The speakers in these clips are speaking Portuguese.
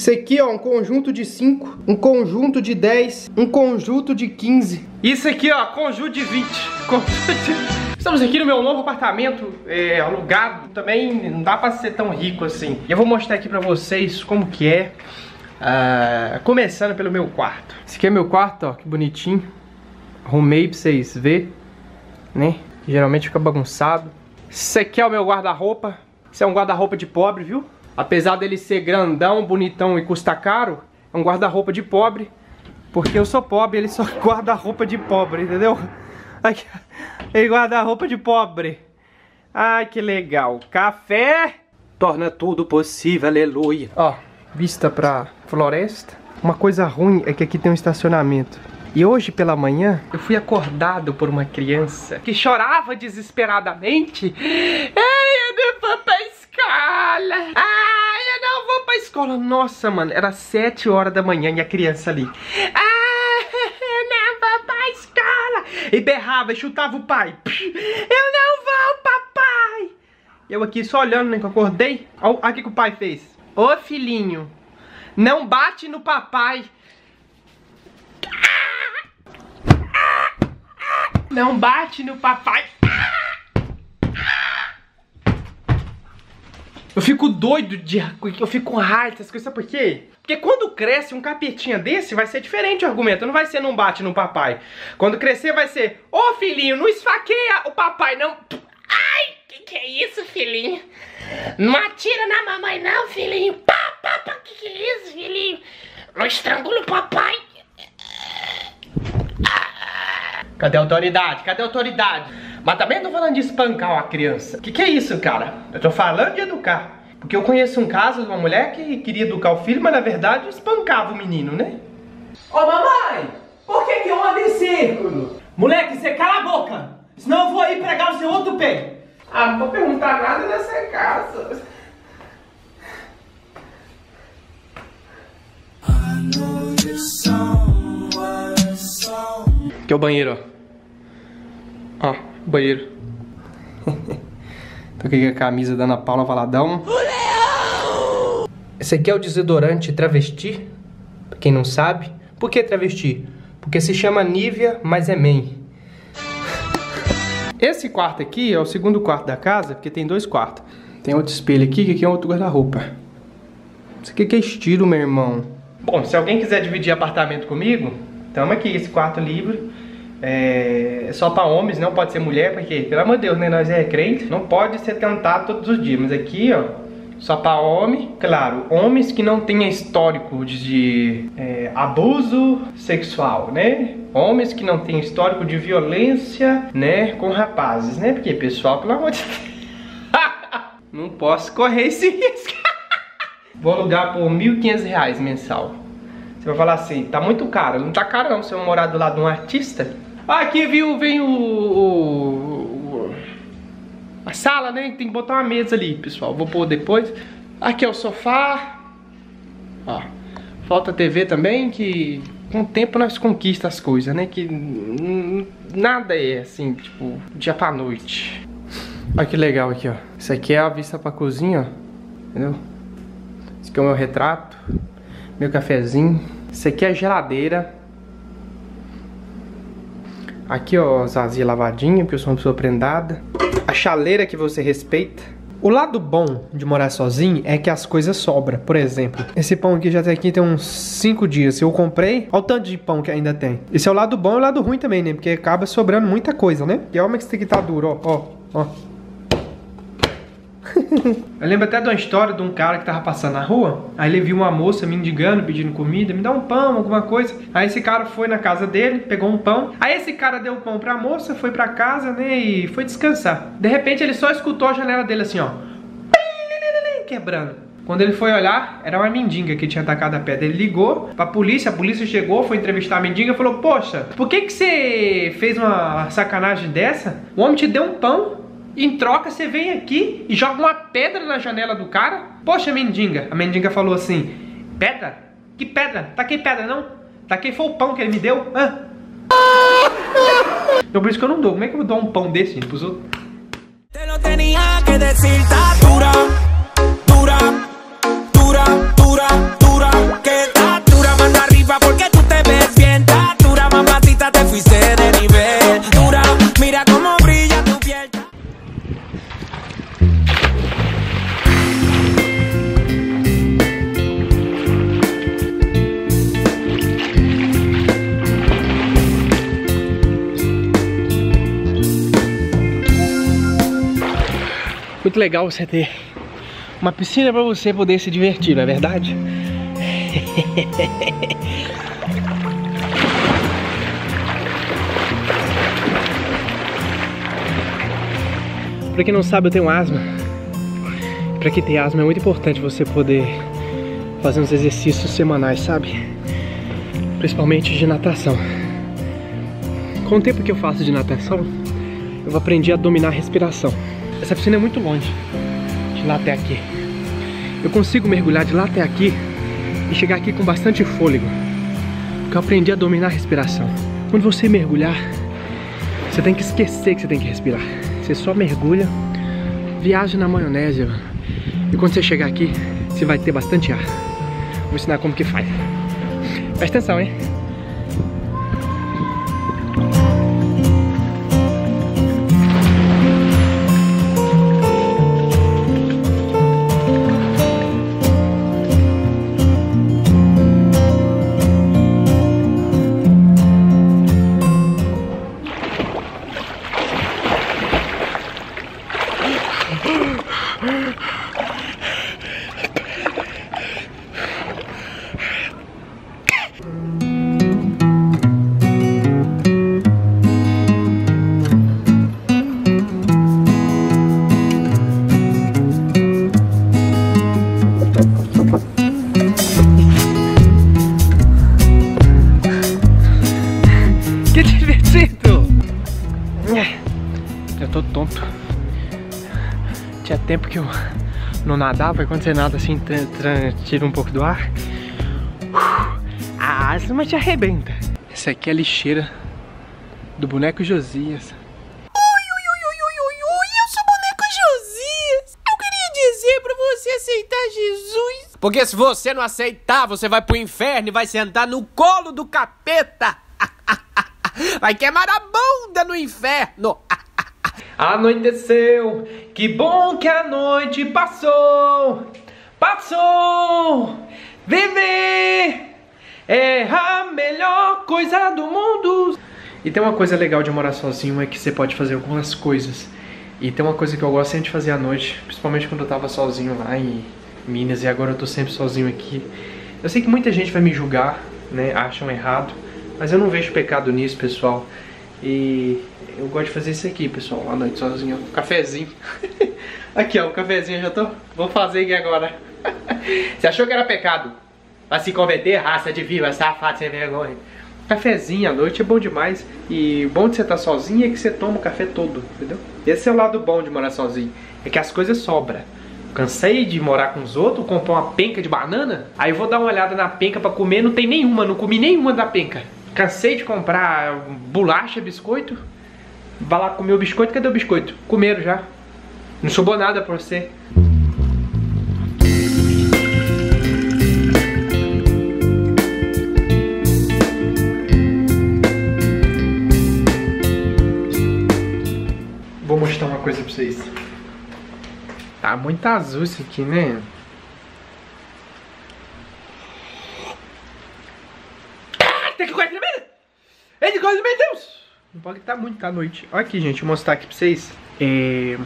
Isso aqui, ó, um conjunto de 5, um conjunto de 10, um conjunto de 15. Isso aqui, ó, conjunto de 20. Estamos aqui no meu novo apartamento, é, alugado. Também não dá pra ser tão rico assim. Eu vou mostrar aqui pra vocês como que é. Uh, começando pelo meu quarto. Esse aqui é meu quarto, ó, que bonitinho. Arrumei pra vocês verem, né? Geralmente fica bagunçado. Esse aqui é o meu guarda-roupa. Esse é um guarda-roupa de pobre, viu? Apesar dele ser grandão, bonitão e custa caro, é um guarda-roupa de pobre. Porque eu sou pobre, ele só guarda roupa de pobre, entendeu? Aqui, ele guarda roupa de pobre. Ai, que legal. Café torna tudo possível, aleluia. Ó, vista pra floresta. Uma coisa ruim é que aqui tem um estacionamento. E hoje pela manhã eu fui acordado por uma criança que chorava desesperadamente. Ei, escola. Nossa, mano, era sete horas da manhã e a criança ali. Ah, eu não vou pra escola. E berrava e chutava o pai. Eu não vou, papai. Eu aqui só olhando, né, que eu acordei. Olha o que, que o pai fez. Ô filhinho, não bate no papai. Não bate no papai. Eu fico doido de. Eu fico com raiva dessas coisas, sabe por quê? Porque quando cresce um capetinha desse, vai ser diferente o argumento. Não vai ser não bate no papai. Quando crescer, vai ser: Ô oh, filhinho, não esfaqueia o papai, não. Ai, que que é isso, filhinho? Não atira na mamãe, não, filhinho. Pá, pá, pá, que que é isso, filhinho? Não estrangula o papai. Cadê a autoridade? Cadê a autoridade? Mas também eu tô falando de espancar uma criança. Que que é isso, cara? Eu tô falando de educar. Porque eu conheço um caso de uma mulher que queria educar o filho, mas na verdade espancava o menino, né? Ô mamãe, por que que eu ando em círculo? Moleque, você cala a boca, senão eu vou aí pregar o seu outro pé. Ah, não vou perguntar nada nessa casa. Aqui é o banheiro, ó. Banheiro. Tô aqui com a camisa da Ana Paula Valadão. Esse aqui é o desodorante travesti, pra quem não sabe. Por que travesti? Porque se chama Nivea, mas é men. Esse quarto aqui é o segundo quarto da casa, porque tem dois quartos. Tem outro espelho aqui, que aqui é outro guarda-roupa. Isso aqui é estilo, meu irmão. Bom, se alguém quiser dividir apartamento comigo, tamo aqui, esse quarto livre. É, é só para homens, não pode ser mulher, porque, pelo amor de Deus, né, nós é crente, não pode ser tentado todos os dias, mas aqui, ó, só para homem, claro, homens que não tenham histórico de é, abuso sexual, né? Homens que não têm histórico de violência, né, com rapazes, né? Porque, pessoal, pelo amor de Deus, não posso correr esse risco. Vou alugar por R$ 1.500 mensal. Você vai falar assim, tá muito caro. Não tá caro não, você vai morar do lado de um artista. Aqui viu, vem o, o, a sala, né? Tem que botar uma mesa ali, pessoal. Vou pôr depois. Aqui é o sofá. Ó, falta TV também, que com o tempo nós conquista as coisas, né? Que nada é assim, tipo, dia pra noite. Olha que legal aqui, ó. Isso aqui é a vista pra cozinha, ó. Entendeu? Esse aqui é o meu retrato. Meu cafezinho. Isso aqui é a geladeira. Aqui, ó, as vasilhas lavadinhas, porque eu sou uma pessoa prendada. A chaleira que você respeita. O lado bom de morar sozinho é que as coisas sobram. Por exemplo, esse pão aqui já tem aqui tem uns 5 dias. Eu comprei, olha o tanto de pão que ainda tem. Esse é o lado bom e o lado ruim também, né? Porque acaba sobrando muita coisa, né? E olha como é que isso aqui tá duro, ó, ó, ó. Eu lembro até de uma história de um cara que tava passando na rua, aí ele viu uma moça mendigando, pedindo comida, me dá um pão, alguma coisa. Aí esse cara foi na casa dele, pegou um pão. Aí esse cara deu o pão pra moça, foi pra casa, né, e foi descansar. De repente ele só escutou a janela dele assim, ó. Quebrando. Quando ele foi olhar, era uma mendiga que tinha atacado a pedra. Ele ligou pra polícia, a polícia chegou, foi entrevistar a mendiga e falou: Poxa, por que, que você fez uma sacanagem dessa? O homem te deu um pão em troca, você vem aqui e joga uma pedra na janela do cara. Poxa, mendiga. A mendiga falou assim: Pedra? Que pedra? Taquei pedra, não? Taquei foi o pão que ele me deu. Ah. Então por isso que eu não dou. Como é que eu dou um pão desse pros outros? Muito legal você ter uma piscina para você poder se divertir, não é verdade? Pra quem não sabe, eu tenho asma. Pra quem tem asma é muito importante você poder fazer uns exercícios semanais, sabe? Principalmente de natação. Com o tempo que eu faço de natação, eu aprendi a dominar a respiração. Essa piscina é muito longe, de lá até aqui. Eu consigo mergulhar de lá até aqui e chegar aqui com bastante fôlego. Porque eu aprendi a dominar a respiração. Quando você mergulhar, você tem que esquecer que você tem que respirar. Você só mergulha, viaja na maionese. E quando você chegar aqui, você vai ter bastante ar. Vou ensinar como que faz. Presta atenção, hein? Tempo que eu não nadava, e quando você nada assim, tira um pouco do ar. A asma te arrebenta. Essa aqui é a lixeira do boneco Josias. eu sou o boneco Josias. Eu queria dizer pra você aceitar Jesus. Porque se você não aceitar, você vai pro inferno e vai sentar no colo do capeta. Vai queimar a bunda no inferno. Anoiteceu, que bom que a noite passou, passou. Viver é a melhor coisa do mundo. E tem uma coisa legal de morar sozinho é que você pode fazer algumas coisas. E tem uma coisa que eu gosto sempre de fazer à noite, principalmente quando eu tava sozinho lá em Minas e agora eu tô sempre sozinho aqui. Eu sei que muita gente vai me julgar, né? Acham errado, mas eu não vejo pecado nisso, pessoal. E eu gosto de fazer isso aqui, pessoal, à noite sozinho. Um cafezinho. aqui, ó, o um cafezinho já tô. Vou fazer aqui agora. Você achou que era pecado? Pra se converter, raça de viva, safado, sem vergonha. Cafezinho à noite é bom demais. E o bom de você estar sozinho é que você toma o café todo, entendeu? Esse é o lado bom de morar sozinho. É que as coisas sobram. Cansei de morar com os outros, comprar uma penca de banana. Aí eu vou dar uma olhada na penca pra comer, não tem nenhuma, não comi nenhuma da penca. Cansei de comprar bolacha, biscoito. Vai lá comer o biscoito, cadê o biscoito? Comeram já. Não sobrou nada pra você. Vou mostrar uma coisa pra vocês. Tá muito azul isso aqui, né? Ah, tem que correr primeiro! Ei, de coisa, meu Deus! Não pode estar muito, tá à noite. Olha aqui, gente, vou mostrar aqui pra vocês. É...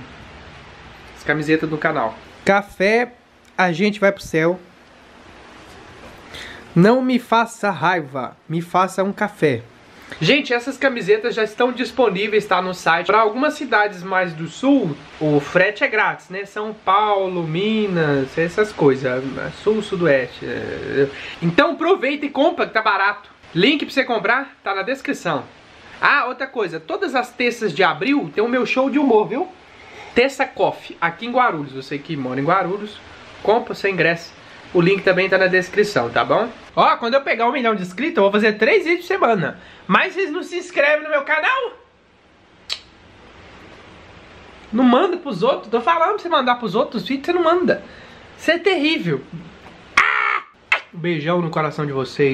As camisetas do canal. Café, a gente vai pro céu. Não me faça raiva, me faça um café. Gente, essas camisetas já estão disponíveis, tá, no site. Para algumas cidades mais do sul, o frete é grátis, né? São Paulo, Minas, essas coisas. Sul, sudoeste. é. Então aproveita e compra, que tá barato. Link pra você comprar tá na descrição. Ah, outra coisa, todas as terças de abril tem o meu show de humor, viu? Terça Coffee, aqui em Guarulhos. Você que mora em Guarulhos, compra seu ingresso. O link também tá na descrição, tá bom? Ó, quando eu pegar um milhão de inscritos, eu vou fazer três vídeos por semana. Mas vocês não se inscrevem no meu canal? Não manda pros outros. Tô falando pra você mandar pros outros vídeos, você não manda. Isso é terrível. Ah! Um beijão no coração de vocês.